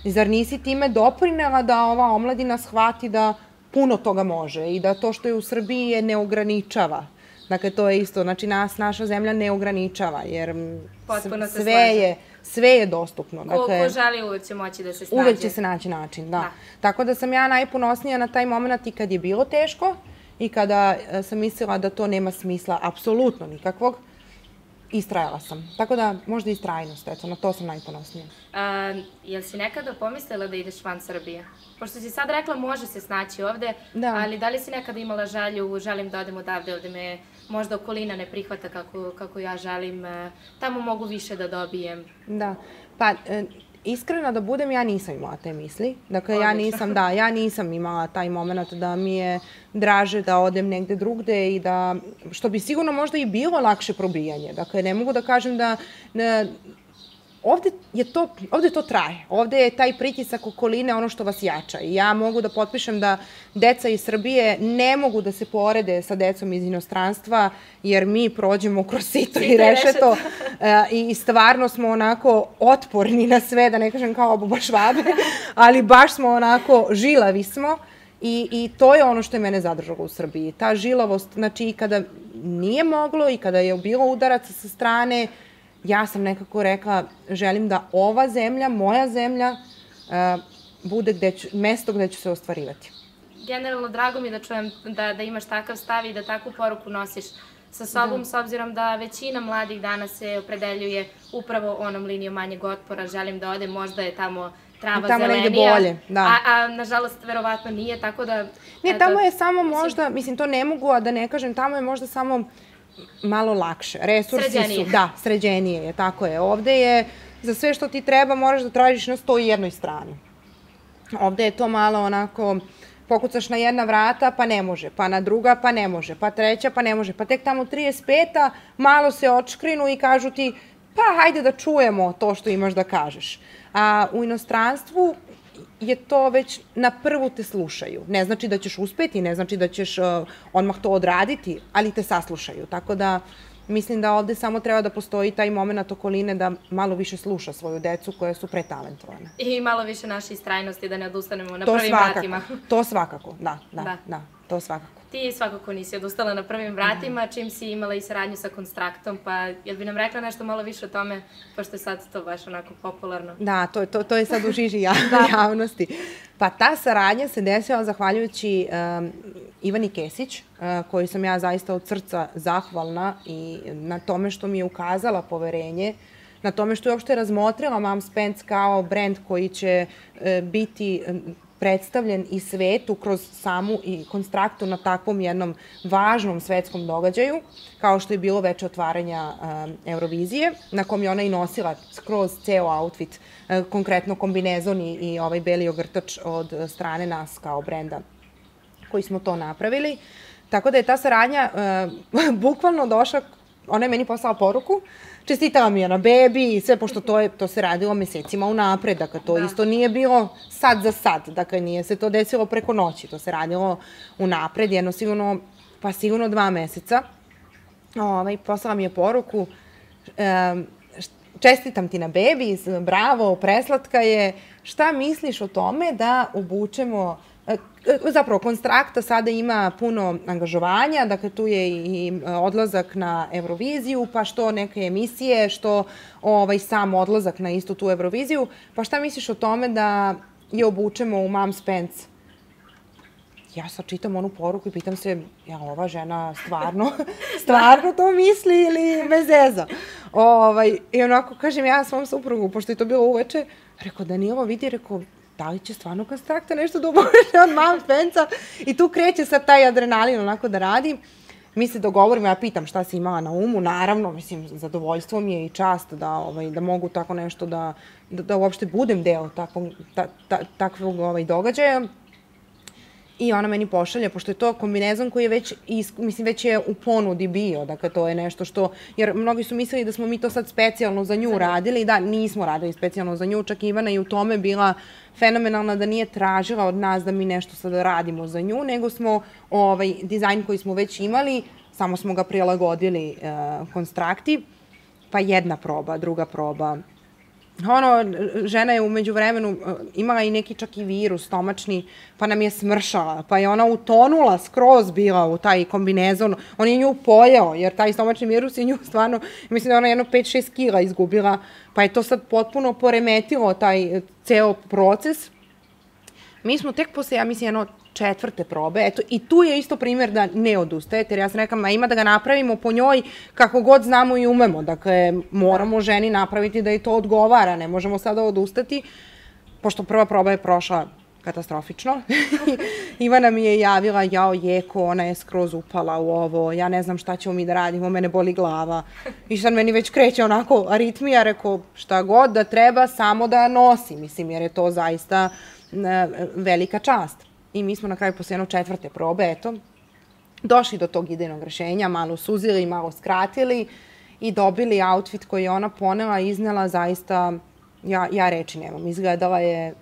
Zar nisi time doprinela da ova omladina shvati da puno toga može i da to što je u Srbiji je ne ograničava. Dakle, to je isto, znači nas, naša zemlja ne ograničava, jer Potpuno sve je, sve je dostupno. Ko, dakle, ko želi uvek će moći da se snađe. Uvek će se naći način, da. da. Tako da sam ja najponosnija na taj moment i kad je bilo teško i kada e, sam mislila da to nema smisla apsolutno nikakvog, istrajala sam. Tako da, možda istrajnost, eto, na to sam najponosnija. A, jel si nekada pomislila da ideš van Srbije? Pošto si sad rekla može se snaći ovde, da. ali da li si nekada imala želju, želim da odem odavde, ovde me možda okolina ne prihvata kako, kako ja želim, e, tamo mogu više da dobijem? Da, pa e, iskrena da budem, ja nisam imala te misli. Dakle, Odlično. ja nisam, da, ja nisam imala taj moment da mi je draže da odem negde drugde i da, što bi sigurno možda i bilo lakše probijanje. Dakle, ne mogu da kažem da, da ovde je to, ovde to traje. Ovde je taj pritisak okoline ono što vas jača. I ja mogu da potpišem da deca iz Srbije ne mogu da se porede sa decom iz inostranstva, jer mi prođemo kroz sito i rešeto e, i stvarno smo onako otporni na sve, da ne kažem kao obuba švabe, [LAUGHS] ali baš smo onako, žilavi smo. I, I to je ono što je mene zadržalo u Srbiji. Ta žilavost, znači i kada nije moglo i kada je bilo udaraca sa strane, ja sam nekako rekla, želim da ova zemlja, moja zemlja, uh, bude gde ću, mesto gde ću se ostvarivati. Generalno, drago mi je da čujem da, da imaš takav stav i da takvu poruku nosiš sa sobom, da. s obzirom da većina mladih danas se opredeljuje upravo onom linijom manjeg otpora, želim da ode, možda je tamo trava tamo zelenija. Bolje, da. A, a nažalost, verovatno nije, tako da... Ne, tamo je samo možda, mislim, to ne mogu, a da ne kažem, tamo je možda samo malo lakše. Resursi sređenije. su, da, sređenije je, tako je. Ovde je, za sve što ti treba moraš da tražiš na sto i jednoj strani. Ovde je to malo onako, pokucaš na jedna vrata, pa ne može, pa na druga, pa ne može, pa treća, pa ne može, pa tek tamo 35-a malo se očkrinu i kažu ti, pa hajde da čujemo to što imaš da kažeš. A u inostranstvu je to već na prvu te slušaju. Ne znači da ćeš uspeti, ne znači da ćeš uh, odmah to odraditi, ali te saslušaju. Tako da mislim da ovde samo treba da postoji taj moment okoline da malo više sluša svoju decu koje su pretalentovane. I malo više naše istrajnosti da ne odustanemo na to prvim svakako, vratima. To svakako, da, da, da, da, to svakako. Ti svakako nisi odustala na prvim vratima, čim si imala i saradnju sa Konstraktom, pa jel bi nam rekla nešto malo više o tome, pošto je sad to baš onako popularno? Da, to, to, to je sad u žiži [LAUGHS] [LAUGHS] da. javnosti. Pa ta saradnja se desila zahvaljujući um, Ivani Kesić, uh, koju sam ja zaista od srca zahvalna i na tome što mi je ukazala poverenje, na tome što je uopšte razmotrila Mam Spence kao brend koji će uh, biti predstavljen i svetu kroz samu i konstraktu na takvom jednom važnom svetskom događaju, kao što je bilo veče otvaranja um, Eurovizije, na kom je ona i nosila skroz ceo outfit, uh, konkretno kombinezon i, i ovaj beli ogrtač od strane nas kao brenda koji smo to napravili. Tako da je ta saradnja uh, [LAUGHS] bukvalno došla, ona je meni poslala poruku, čestitala mi je na bebi i sve, pošto to, je, to se radilo mesecima unapred, dakle to da. isto nije bilo sad za sad, dakle nije se to desilo preko noći, to se radilo unapred, jedno sigurno, pa sigurno dva meseca. Ovaj, poslala mi je poruku, um, čestitam ti na bebi, bravo, preslatka je, šta misliš o tome da obučemo zapravo Konstrakta sada ima puno angažovanja, dakle tu je i odlazak na Euroviziju, pa što neke emisije, što ovaj sam odlazak na istu tu Euroviziju, pa šta misliš o tome da je obučemo u Mam Spence? Ja sad čitam onu poruku i pitam se, ja ova žena stvarno, [LAUGHS] stvarno to misli ili me zeza? Ovaj, I onako kažem ja svom suprugu, pošto je to bilo uveče, rekao Danilo, vidi, rekao, da li će stvarno konstrakta nešto da obože [LAUGHS] od Mount Penca i tu kreće sad taj adrenalin onako da radi. Mi se dogovorimo, ja pitam šta si imala na umu, naravno, mislim, zadovoljstvo mi je i čast da, ovaj, da mogu tako nešto da, da, da uopšte budem deo takvog, ta, ta, takvog ovaj, događaja. I ona meni pošalje, pošto je to kombinezon koji je već, is, mislim, već je u ponudi bio, dakle to je nešto što, jer mnogi su mislili da smo mi to sad specijalno za nju radili, da, nismo radili specijalno za nju, čak Ivana i u tome bila fenomenalna da nije tražila od nas da mi nešto sad radimo za nju, nego smo ovaj, dizajn koji smo već imali, samo smo ga prilagodili uh, konstrakti, pa jedna proba, druga proba, ono, žena je umeđu vremenu e, imala i neki čak i virus stomačni, pa nam je smršala, pa je ona utonula skroz bila u taj kombinezon, on je nju pojeo, jer taj stomačni virus je nju stvarno, mislim da ona jedno 5-6 kila izgubila, pa je to sad potpuno poremetilo taj ceo proces. Mi smo tek posle, ja mislim, jedno četvrte probe. Eto, i tu je isto primjer da ne odustajete, jer ja sam rekla, ma ima da ga napravimo po njoj kako god znamo i umemo. Dakle, moramo ženi napraviti da i to odgovara, ne možemo sada odustati, pošto prva proba je prošla katastrofično. [LAUGHS] Ivana mi je javila, jao jeko, ona je skroz upala u ovo, ja ne znam šta ćemo mi da radimo, mene boli glava. I sad meni već kreće onako aritmija, rekao šta god da treba, samo da nosi, mislim, jer je to zaista velika čast. I mi smo na kraju posle jedno četvrte probe, eto, došli do tog idejnog rešenja, malo suzili, malo skratili i dobili outfit koji je ona ponela i iznela zaista, ja, ja reči nemam, izgledala je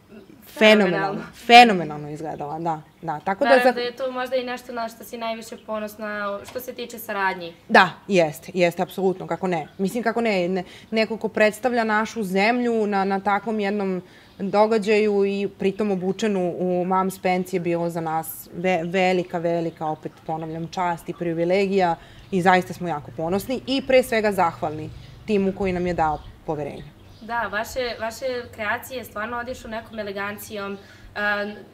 fenomenalno, fenomenalno izgledala, da. Da, tako da... Naravno da je to možda i nešto na što si najviše ponosna što se tiče saradnji. Da, jeste, jeste, apsolutno, kako ne. Mislim, kako ne, ne neko ko predstavlja našu zemlju na, na takvom jednom događaju i pritom obučenu u Mom's Pants je bilo za nas ve, velika, velika, opet ponavljam, čast i privilegija i zaista smo jako ponosni i pre svega zahvalni timu koji nam je dao poverenje. Da, vaše, vaše kreacije stvarno odišu nekom elegancijom. Uh,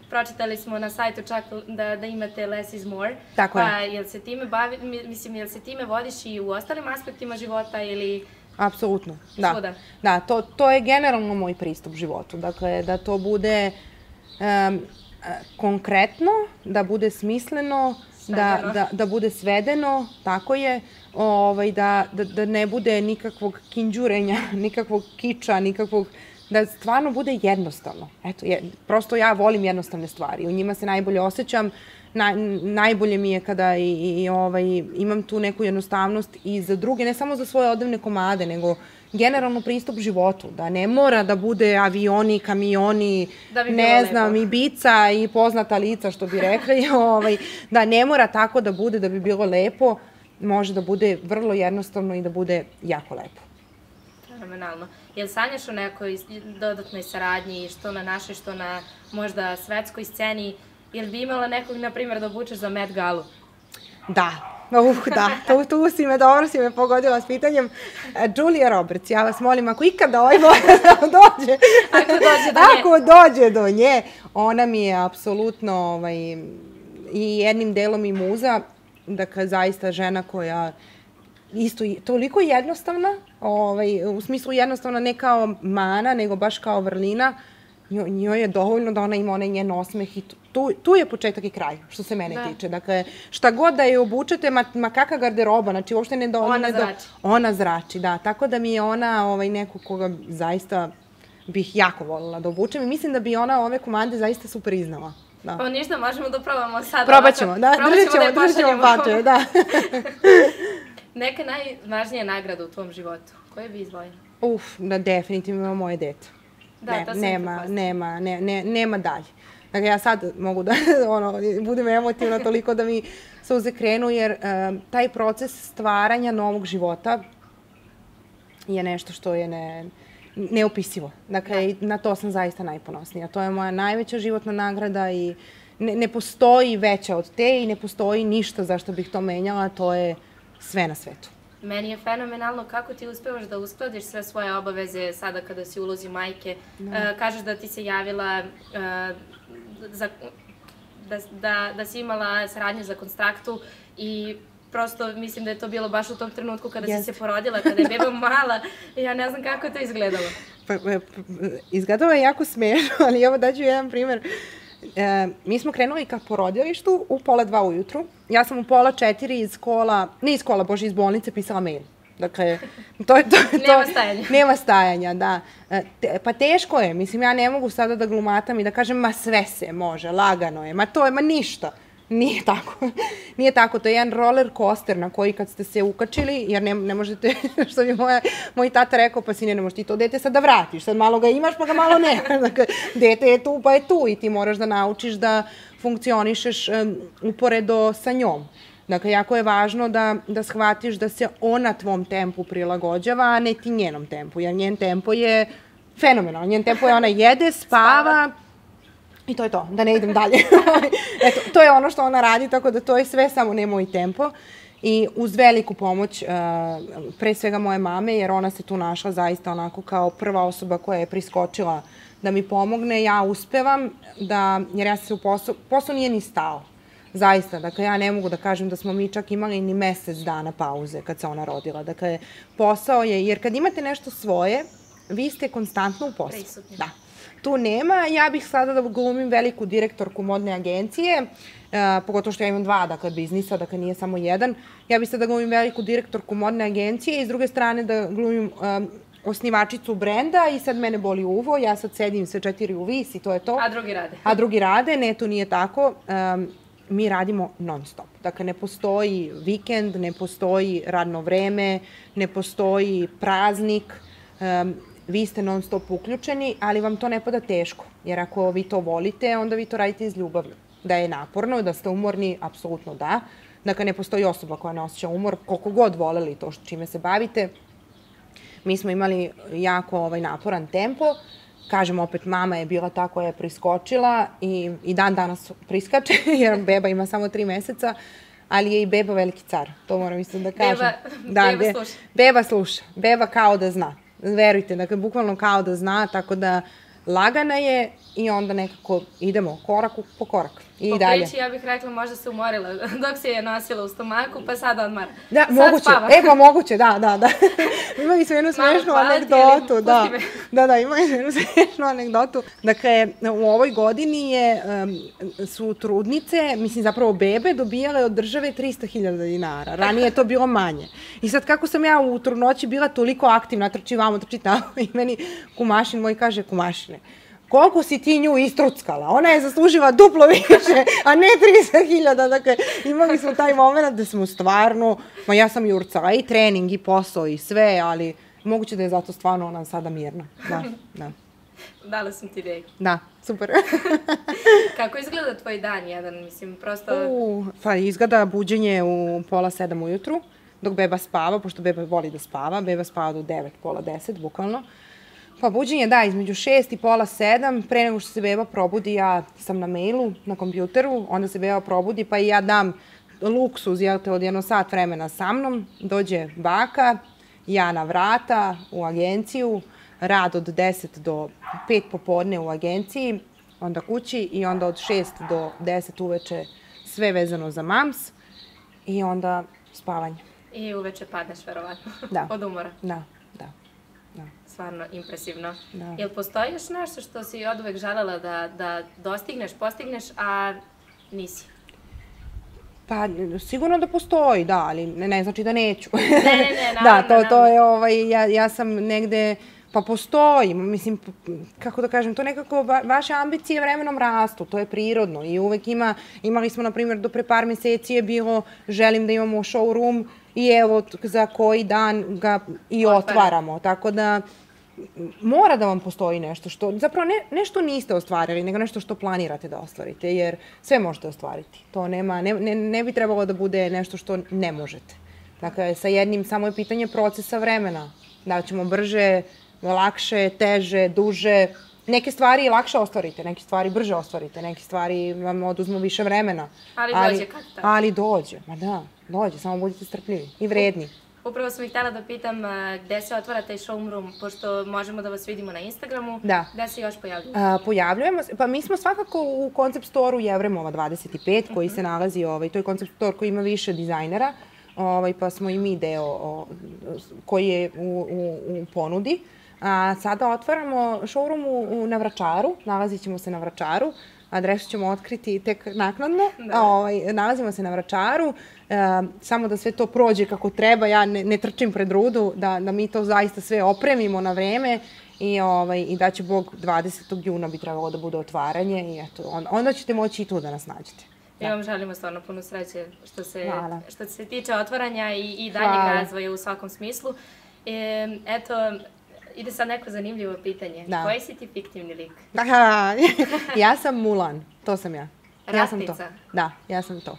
pročitali smo na sajtu čak da, da imate less is more. Tako je. Pa, jel se time bavi, mislim, jel se time vodiš i u ostalim aspektima života ili Apsolutno, da. Svuda. Da, to, to je generalno moj pristup životu. Dakle, da to bude um, konkretno, da bude smisleno, da, da, da bude svedeno, tako je, ovaj, da, da, da ne bude nikakvog kinđurenja, [LAUGHS] nikakvog kiča, nikakvog, da stvarno bude jednostavno. Eto, je, prosto ja volim jednostavne stvari, u njima se najbolje osjećam, na, najbolje mi je kada i, i, ovaj, imam tu neku jednostavnost i za druge, ne samo za svoje odevne komade, nego generalno pristup životu, da ne mora da bude avioni, kamioni, da bi ne znam, lepo. i bica i poznata lica, što bi rekli, [LAUGHS] ovaj, da ne mora tako da bude da bi bilo lepo, može da bude vrlo jednostavno i da bude jako lepo. Fenomenalno. Jel sanjaš o nekoj dodatnoj saradnji, što na našoj, što na možda svetskoj sceni, Jel bi imala nekog, na primjer, da obučeš za Met Galu? Da, Uh, da, tu, tu si me, dobro si me pogodila s pitanjem. Uh, Julia Roberts, ja vas molim, ako ikada ovaj [LAUGHS] dođe, ako dođe do nje, ako dođe do nje, ona mi je apsolutno ovaj, i jednim delom i muza, dakle, zaista žena koja isto toliko jednostavna, ovaj, u smislu jednostavna ne kao mana, nego baš kao vrlina, njoj je dovoljno da ona ima onaj njen osmeh i tu, tu je početak i kraj, što se mene da. tiče. Dakle, šta god da je obučete, ma, ma kakva garderoba, znači uopšte ne do... Ona ne zrači. Do, ona zrači, da. Tako da mi je ona ovaj, neko koga zaista bih jako volila da obučem i mislim da bi ona ove komande zaista super iznala. Da. Pa ništa, možemo da probamo sad. Probat ćemo, da, držat ćemo, da držat ćemo pače, da. [LAUGHS] Neka najvažnija nagrada u tvom životu, koje bi izvojila? Uf, da definitivno moje dete. Da, ne, to nema, nema, ne, ne, nema dalje. Dakle, ja sad mogu da [LAUGHS] ono, budem emotivna toliko da mi suze krenu, jer uh, taj proces stvaranja novog života je nešto što je ne, neopisivo. Dakle, da. na to sam zaista najponosnija. To je moja najveća životna nagrada i ne, ne postoji veća od te i ne postoji ništa zašto bih to menjala, to je sve na svetu. Meni je fenomenalno kako ti uspevaš da uskladiš sve svoje obaveze sada kada si ulozi majke. Da. Uh, kažeš da ti se javila uh, za, da, da, da si imala saradnju za konstraktu i prosto mislim da je to bilo baš u tom trenutku kada yes. si se porodila, kada je beba mala. Ja ne znam kako je to izgledalo. Pa, pa, pa, izgledalo je jako smešno, ali evo daću jedan primer. E, mi smo krenuli ka porodilištu u pola dva ujutru. Ja sam u pola četiri iz kola, ne iz kola, bože, iz bolnice pisala mail. Dakle, to je to. to nema stajanja. Nema stajanja, da. E, te, pa teško je, mislim, ja ne mogu sada da glumatam i da kažem, ma sve se može, lagano je, ma to je, ma ništa. Nije tako. [LAUGHS] Nije tako. To je jedan roller coaster na koji kad ste se ukačili, jer ne, ne možete, [LAUGHS] što bi moja, moj tata rekao, pa sine, ne možeš ti to dete sad da vratiš. Sad malo ga imaš, pa ga malo ne. [LAUGHS] Dakle, dete je tu, pa je tu i ti moraš da naučiš da funkcionišeš um, uporedo sa njom. Dakle, jako je važno da, da shvatiš da se ona tvom tempu prilagođava, a ne ti njenom tempu, jer njen tempo je fenomenalno. Njen tempo je ona jede, spava, I to je to, da ne idem dalje. [LAUGHS] Eto, to je ono što ona radi, tako da to je sve samo ne moj tempo. I uz veliku pomoć, uh, pre svega moje mame, jer ona se tu našla zaista onako kao prva osoba koja je priskočila da mi pomogne, ja uspevam, da, jer ja se u posao, posao nije ni stao. Zaista, dakle, ja ne mogu da kažem da smo mi čak imali ni mesec dana pauze kad se ona rodila. Dakle, posao je, jer kad imate nešto svoje, vi ste konstantno u poslu. Prisutni. Da tu nema. Ja bih sada da glumim veliku direktorku modne agencije, uh, pogotovo što ja imam dva, dakle, biznisa, dakle, nije samo jedan. Ja bih sada da glumim veliku direktorku modne agencije i s druge strane da glumim um, osnivačicu brenda i sad mene boli uvo, ja sad sedim sve četiri u vis i to je to. A drugi rade. A drugi rade, ne, to nije tako. Um, mi radimo non stop. Dakle, ne postoji vikend, ne postoji radno vreme, ne postoji praznik, um, vi ste non stop uključeni, ali vam to ne pada teško. Jer ako vi to volite, onda vi to radite iz ljubavi. Da je naporno, da ste umorni, apsolutno da. Dakle, ne postoji osoba koja ne osjeća umor, koliko god voleli to čime se bavite. Mi smo imali jako ovaj, naporan tempo, kažem opet, mama je bila ta koja je priskočila i, i dan danas priskače, [LAUGHS] jer beba ima samo tri meseca, ali je i beba veliki car, to moram isto da kažem. Beba, [LAUGHS] da, beba sluša. Beba sluša, beba kao da zna, verujte, dakle, bukvalno kao da zna, tako da lagana je i onda nekako idemo korak po korak. I po dalje. priči ja bih rekla možda se umorila [LAUGHS] dok se je nosila u stomaku, pa sad odmara. Da, sad moguće. Spava. E, pa [LAUGHS] moguće, da, da, da. [LAUGHS] imali smo jednu smešnu anegdotu. Da, da, da, imali smo jednu smešnu anegdotu. Dakle, u ovoj godini je, um, su trudnice, mislim zapravo bebe, dobijale od države 300.000 dinara. Ranije je to bilo manje. I sad kako sam ja u trudnoći bila toliko aktivna, trči vamo, trči tamo i meni kumašin moj kaže, kumašine, koliko si ti nju istruckala. Ona je zasluživa duplo više, a ne 30.000. Dakle, imali smo taj moment da smo stvarno, ma ja sam jurcala i trening i posao i sve, ali moguće da je zato stvarno ona sada mirna. Da, da. Dala sam ti ideju. Da, super. [LAUGHS] Kako izgleda tvoj dan jedan, mislim, prosto... U, pa izgleda buđenje u pola sedam ujutru, dok beba spava, pošto beba voli da spava, beba spava do devet, pola deset, bukvalno. Uh, Pa buđenje, da, između šest i pola sedam, pre nego što se beba probudi, ja sam na mailu, na kompjuteru, onda se beba probudi, pa i ja dam luksuz, jel te, od jedno sat vremena sa mnom, dođe baka, ja na vrata u agenciju, rad od 10 do 5 popodne u agenciji, onda kući i onda od 6 do 10 uveče sve vezano za MAMS i onda spavanje. I uveče padneš, verovatno, da. [LAUGHS] od umora. Da. Stvarno impresivno. Da. Jel postoji još nešto što si od uvek želela da, da dostigneš, postigneš, a nisi? Pa, sigurno da postoji, da, ali ne, ne znači da neću. Ne, ne, ne, [LAUGHS] naravno. da, to, to je, ovaj, ja, ja sam negde, pa postoji, mislim, kako da kažem, to nekako, va, vaše ambicije vremenom rastu, to je prirodno i uvek ima, imali smo, na primjer, do pre par meseci je bilo, želim da imamo showroom, i evo za koji dan ga i Otvaram. otvaramo. Tako da mora da vam postoji nešto što, zapravo ne, nešto niste ostvarili, nego nešto što planirate da ostvarite, jer sve možete ostvariti. To nema, ne, ne, ne bi trebalo da bude nešto što ne možete. Dakle, sa jednim samo je pitanje procesa vremena. Da ćemo brže, lakše, teže, duže, neke stvari lakše ostvarite, neke stvari brže ostvarite, neke stvari vam oduzmu više vremena. Ali, ali dođe kad tako. Ali dođe, ma da, dođe, samo budite strpljivi i vredni. Upravo sam ih htjela da pitam uh, gde se otvara taj showroom, pošto možemo da vas vidimo na Instagramu. Da. Gde se još pojavljujemo? A, pojavljujemo se, pa mi smo svakako u koncept storu Jevremova 25, koji uh -huh. se nalazi, ovaj, to je koncept store koji ima više dizajnera, ovaj, pa smo i mi deo o, koji je u, u, u ponudi. A, sada otvaramo showroom u, u, na Vračaru, nalazit ćemo se na Vračaru, adresu ćemo otkriti tek naknadno. Da. Ovaj, nalazimo se na Vračaru, e, samo da sve to prođe kako treba, ja ne, ne trčim pred rudu, da, da mi to zaista sve opremimo na vreme i, ovaj, i da će Bog 20. juna bi trebalo da bude otvaranje i eto, on, onda ćete moći i tu da nas nađete. Da. Ja vam želimo stvarno puno sreće što se, Hvala. što se tiče otvaranja i, i daljeg Hvala. razvoja u svakom smislu. E, eto, ide sad neko zanimljivo pitanje. Da. Koji si ti fiktivni lik? Aha, [LAUGHS] ja sam Mulan, to sam ja. Ratnica. Ja sam to. Da, ja sam to.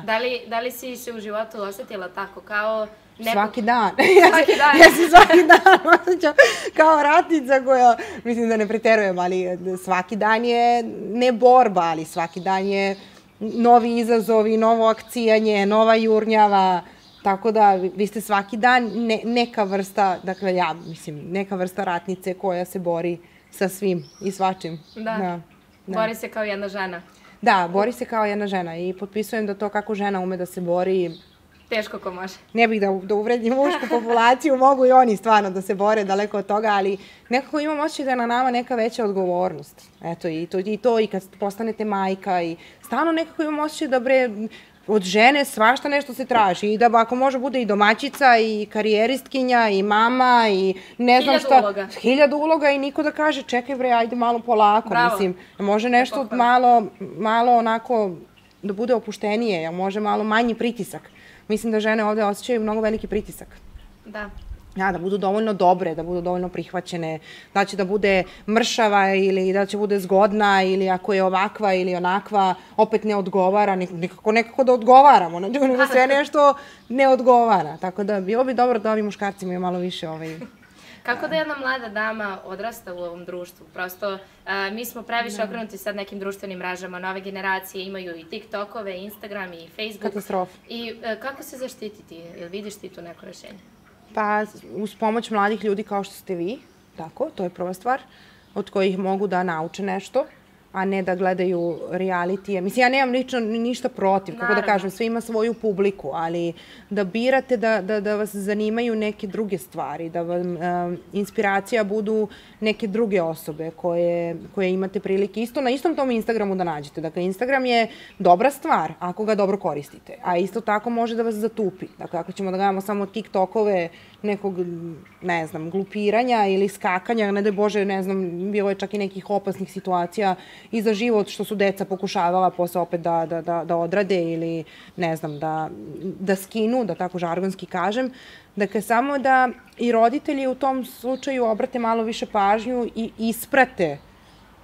Da, da. Li, da li si se u životu osetila tako, kao Neko... Svaki dan. [LAUGHS] svaki dan. ja se svaki dan [LAUGHS] osjećam kao ratnica koja, mislim da ne preterujem, ali svaki dan je ne borba, ali svaki dan je novi izazovi, novo akcijanje, nova jurnjava, Tako da vi ste svaki dan ne, neka vrsta, dakle ja mislim, neka vrsta ratnice koja se bori sa svim i svačim. Da. da. da. Bori se kao jedna žena. Da, bori se kao jedna žena i potpisujem da to kako žena ume da se bori, Teško ko može. Ne bih da, da uvredim mušku populaciju, mogu i oni stvarno da se bore daleko od toga, ali nekako imam osjećaj da je na nama neka veća odgovornost. Eto, i to, i to i kad postanete majka i stalno nekako imam osjećaj da bre, od žene svašta nešto se traži i da ako može bude i domaćica i karijeristkinja i mama i ne znam šta. Uloga. Hiljadu uloga. i niko da kaže čekaj bre ajde malo polako. Bravo. Mislim, može nešto malo, malo onako da bude opuštenije, može malo manji pritisak. Mislim da žene ovde osjećaju mnogo veliki pritisak. Da. Ja, da budu dovoljno dobre, da budu dovoljno prihvaćene, da će da bude mršava ili da će bude zgodna ili ako je ovakva ili onakva, opet ne odgovara, nekako, nekako da odgovaramo, nego da sve [LAUGHS] nešto ne odgovara. Tako da bilo bi dobro da ovi muškarci imaju malo više ovaj, Kako da jedna mlada dama odrasta u ovom društvu? Prosto, a, mi smo previše da. okrenuti sad nekim društvenim mražama, nove generacije imaju i TikTokove, Instagram i Facebook. Katastrofa. I a, kako se zaštititi? Jel vidiš ti tu neko rešenje? Pa, uz pomoć mladih ljudi kao što ste vi, tako, to je prva stvar, od kojih mogu da nauče nešto a ne da gledaju realitije. Mislim, ja nemam lično ništa protiv, kako da kažem, sve ima svoju publiku, ali da birate da, da, da vas zanimaju neke druge stvari, da vam um, inspiracija budu neke druge osobe koje, koje imate prilike isto na istom tom Instagramu da nađete. Dakle, Instagram je dobra stvar ako ga dobro koristite, a isto tako može da vas zatupi. Dakle, ako ćemo da gledamo samo TikTokove nekog, ne znam, glupiranja ili skakanja, ne da Bože, ne znam, bilo je čak i nekih opasnih situacija i za život što su deca pokušavala posle opet da, da, da, da odrade ili, ne znam, da, da skinu, da tako žargonski kažem. Dakle, samo da i roditelji u tom slučaju obrate malo više pažnju i isprate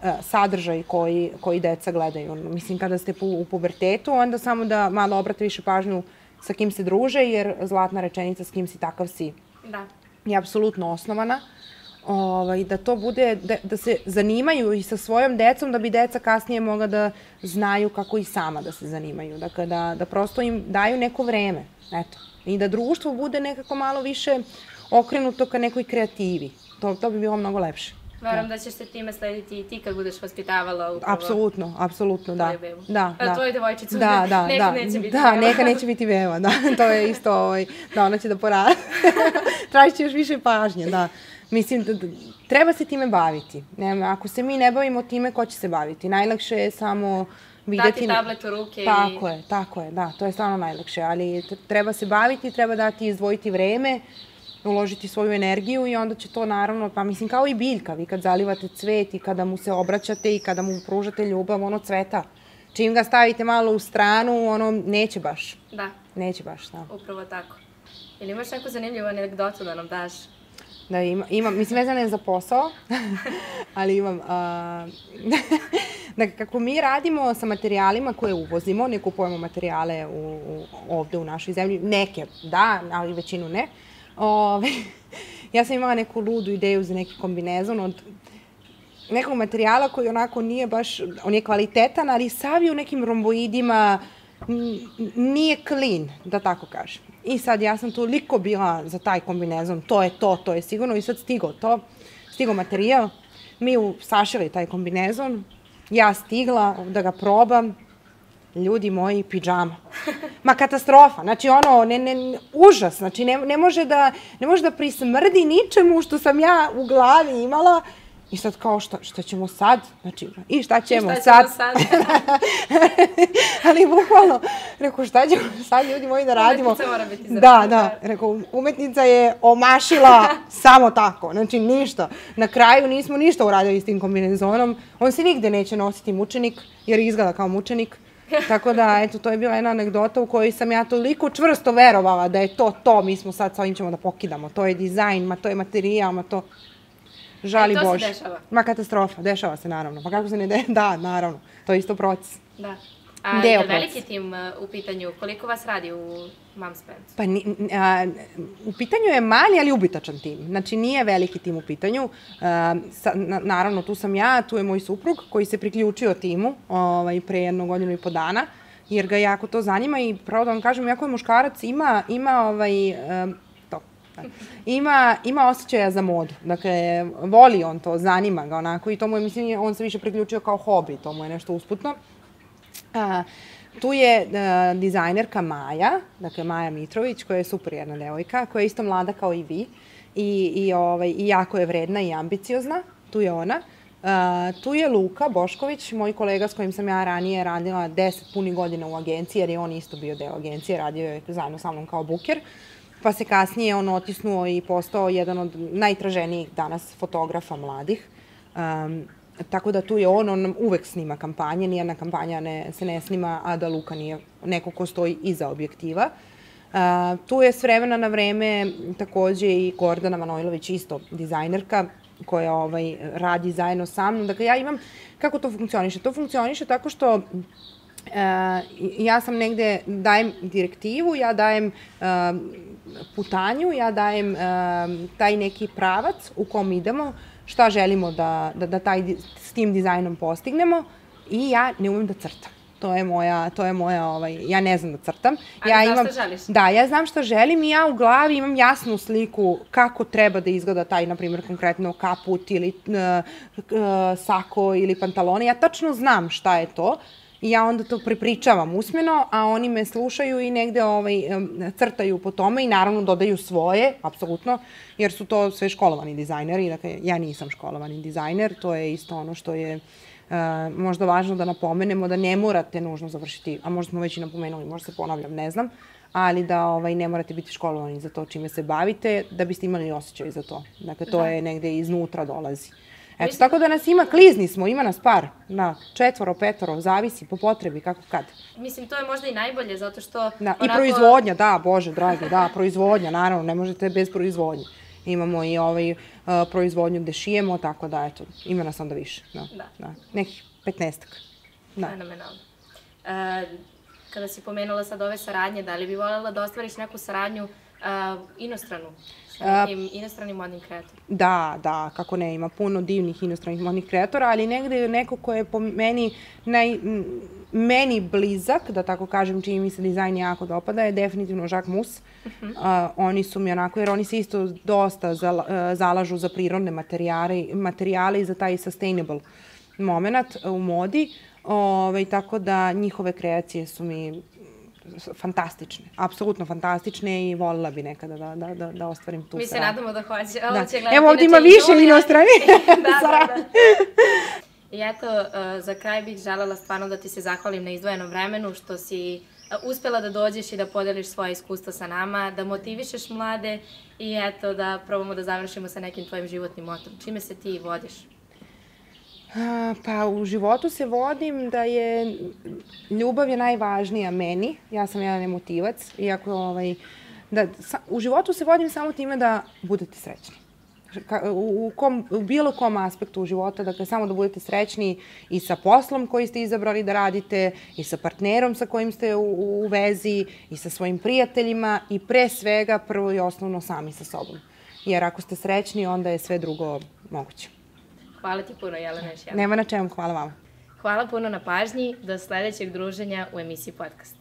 uh, sadržaj koji, koji deca gledaju. Mislim, kada ste u pubertetu, onda samo da malo obrate više pažnju sa kim se druže, jer zlatna rečenica s kim si takav si da. je apsolutno osnovana. Ovaj, da to bude, da, da se zanimaju i sa svojom decom, da bi deca kasnije mogla da znaju kako i sama da se zanimaju. Dakle, da, da prosto im daju neko vreme. Eto. I da društvo bude nekako malo više okrenuto ka nekoj kreativi. To, to bi bilo mnogo lepše. Verujem da. da ćeš se time slediti i ti kad budeš vaspitavala upravo. Apsolutno, apsolutno, da. Bebu. Da, da. A tvoju devojčicu. Da, da, neka da. neće biti da, beva. neka neće biti beva, da. [LAUGHS] To je isto, ovaj, da, ona će da poradi. [LAUGHS] Tražit će još više pažnje, da. Mislim, da, treba se time baviti. Ne, ako se mi ne bavimo time, ko će se baviti? Najlakše je samo videti... Dati tablet u ruke Tako i... je, tako je, da, to je stvarno najlakše, ali treba se baviti, treba dati izdvojiti vreme, uložiti svoju energiju i onda će to naravno, pa mislim kao i biljka, vi kad zalivate cvet i kada mu se obraćate i kada mu pružate ljubav, ono cveta. Čim ga stavite malo u stranu, ono neće baš. Da. Neće baš, da. Upravo tako. Ili imaš neku zanimljivu anegdotu da nam daš? Da, ima, imam, mislim, vezano je za posao, [LAUGHS] ali imam, a, [LAUGHS] dakle, kako mi radimo sa materijalima koje uvozimo, ne kupujemo materijale u, u, ovde u našoj zemlji, neke da, ali većinu ne, Ove, [LAUGHS] ja sam imala neku ludu ideju za neki kombinezon od nekog materijala koji onako nije baš, on je kvalitetan, ali sav je u nekim romboidima, nije clean, da tako kažem. I sad ja sam toliko bila za taj kombinezon, to je to, to je sigurno. I sad stigo to, stigo materijal, mi u sašili taj kombinezon, ja stigla da ga probam, ljudi moji, pidžama. [LAUGHS] Ma katastrofa, znači ono, ne, ne, užas, znači ne, ne, može da, ne može da prismrdi ničemu što sam ja u glavi imala I sad kao šta, šta ćemo sad? Znači, i šta ćemo I šta sad? Ćemo sad? [LAUGHS] Ali bukvalno, rekao šta ćemo sad ljudi moji da radimo? Umetnica mora biti za Da, da, rekao umetnica je omašila [LAUGHS] samo tako, znači ništa. Na kraju nismo ništa uradili s tim kombinezonom. On se nigde neće nositi mučenik, jer izgleda kao mučenik. Tako da, eto, to je bila jedna anegdota u kojoj sam ja toliko čvrsto verovala da je to to, mi smo sad sa ovim ćemo da pokidamo, to je dizajn, ma to je materijal, ma to... Žali e, to Bože. se dešava? Ma katastrofa, dešava se naravno. Pa kako se ne de... [LAUGHS] Da, naravno, to je isto proces. Da. A Deo je veliki tim uh, u pitanju? Koliko vas radi u Mom's? Pa ni, a, u pitanju je mali, ali ubitačan tim. Znači, nije veliki tim u pitanju. A, sa, na, naravno, tu sam ja, tu je moj suprug koji se priključio timu ovaj, pre jednu godinu i po dana, jer ga jako to zanima i pravo da vam kažem, jako je muškarac, ima, ima ovaj, um. Ima, ima osjećaja za modu. Dakle, voli on to, zanima ga onako i to mu je, mislim, on se više priključio kao hobi, to mu je nešto usputno. A, Tu je uh, dizajnerka Maja, dakle Maja Mitrović, koja je super jedna devojka, koja je isto mlada kao i vi i, i, ovaj, i jako je vredna i ambiciozna. Tu je ona. Uh, tu je Luka Bošković, moj kolega s kojim sam ja ranije radila 10 puni godina u agenciji, jer je on isto bio deo agencije, radio je zajedno sa mnom kao buker. Pa se kasnije on otisnuo i postao jedan od najtraženijih danas fotografa mladih. Um, Tako da tu je on, on uvek snima kampanje, nijedna kampanja ne, se ne snima, a da Luka nije neko ko stoji iza objektiva. Uh, tu je s vremena na vreme takođe i Gordana Manojlović, isto dizajnerka, koja ovaj, radi zajedno sa mnom. Dakle, ja imam, kako to funkcioniše? To funkcioniše tako što uh, ja sam negde, dajem direktivu, ja dajem uh, putanju, ja dajem uh, taj neki pravac u kom idemo, šta želimo da, da, da taj, s tim dizajnom postignemo i ja ne umem da crtam. To je moja, to je moja, ovaj, ja ne znam da crtam. Ali ja znaš imam, šta želiš? Da, ja znam šta želim i ja u glavi imam jasnu sliku kako treba da izgleda taj, na primjer, konkretno kaput ili uh, uh, sako ili pantalone. Ja tačno znam šta je to i ja onda to prepričavam usmeno, a oni me slušaju i negde ovaj, crtaju po tome i naravno dodaju svoje, apsolutno, jer su to sve školovani dizajneri, dakle ja nisam školovani dizajner, to je isto ono što je uh, možda važno da napomenemo da ne morate nužno završiti, a možda smo već i napomenuli, možda se ponavljam, ne znam, ali da ovaj, ne morate biti školovani za to čime se bavite, da biste imali osjećaj za to. Dakle, to je negde iznutra dolazi. Eto, tako da nas ima, klizni smo, ima nas par, na četvoro, petoro, zavisi po potrebi, kako kad. Mislim, to je možda i najbolje, zato što... Da, onako... I proizvodnja, da, bože, dragi, da, proizvodnja, naravno, ne možete bez proizvodnje. Imamo i ovaj, uh, proizvodnju gde šijemo, tako da, eto, ima nas onda više. Da, Da. da. Nekih petnestak. Da. Fenomenalno. E, kada si pomenula sad ove saradnje, da li bi voljela da ostvariš neku saradnju uh, inostranu, nekim inostranim modnim kreatorom? Da, da, kako ne, ima puno divnih inostranih modnih kreatora, ali negde je neko ko je po meni naj, meni blizak, da tako kažem, čini mi se dizajn jako dopada, je definitivno Jacques Mus. Uh -huh. uh, oni su mi onako, jer oni se isto dosta zala, uh, zalažu za prirodne materijale, materijale i za taj sustainable moment u modi. Ove, tako da njihove kreacije su mi fantastične, apsolutno fantastične i volila bi nekada da, da, da, da ostvarim tu Mi se nadamo da hoće. Ovo Da. će Evo inače ima više inostrani. [LAUGHS] [LAUGHS] da, da, da. I eto, uh, za kraj bih želela stvarno da ti se zahvalim na izdvojenom vremenu, što si uh, uspela da dođeš i da podeliš svoje iskustvo sa nama, da motivišeš mlade i eto, da probamo da završimo sa nekim tvojim životnim motom. Čime se ti vodiš? Pa u životu se vodim da je ljubav je najvažnija meni. Ja sam jedan emotivac, iako ovaj, da, sa, u životu se vodim samo time da budete srećni. Ka, u, u, kom, u bilo kom aspektu života, dakle samo da budete srećni i sa poslom koji ste izabrali da radite, i sa partnerom sa kojim ste u, u vezi, i sa svojim prijateljima i pre svega prvo i osnovno sami sa sobom. Jer ako ste srećni, onda je sve drugo moguće. Hvala ti puno, Jelena, još jednom. Nema na čemu, hvala vama. Hvala puno na pažnji, do sledećeg druženja u emisiji Podcast.